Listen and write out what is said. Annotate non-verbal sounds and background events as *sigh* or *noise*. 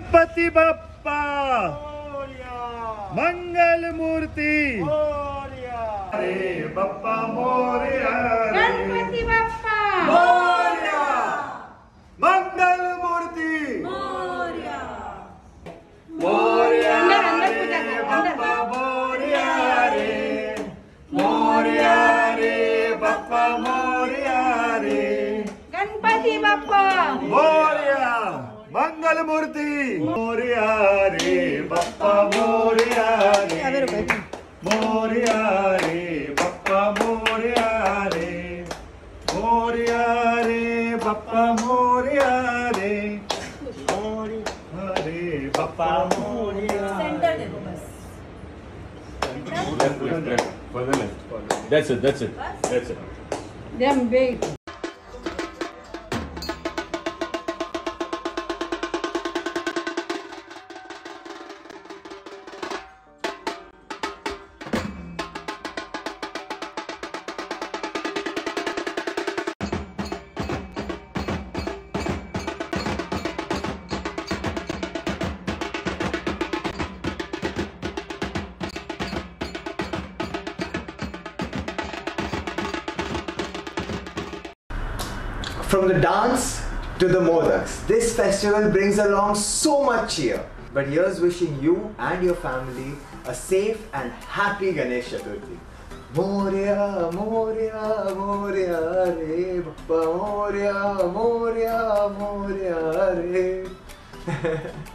गणपति बप्पा. मंगल मूर्ति अरे बप्पा मोरया रे. गणपती बाप्पा. मोरया. मंगल मूर्ति मोरया पूजा रे. बप्पा मोरया रे. मोरया रे बप्पा मोरया रे. गणपती बाप्पा. मोरया. ಮಂಗಲಮೂರ್ತಿ ಮೋರಿಯಾರಿ ಬಪ್ಪ ಮೋರಿಯಾರಿ ಮೋರಿಯಾರಿ ಬಪ್ಪ ಮೋರಿಯಾರಿ ಮೋರಿಯಾರಿ ಬಪ್ಪ ಮೋರಿಯಾರಿ ಮೋರಿ ಹರಿ ಬಪ್ಪ ಮೋರಿಯಾರಿ That's it, that's it, that's it. Them big. From the dance to the modaks, this festival brings along so much cheer. But here's wishing you and your family a safe and happy Ganesh Chaturthi. Moria, Moria, Moria, Re, Moria, Moria, Moria, Re. *laughs*